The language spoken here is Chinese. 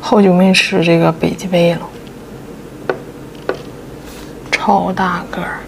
好久没吃这个北极贝了超大个儿。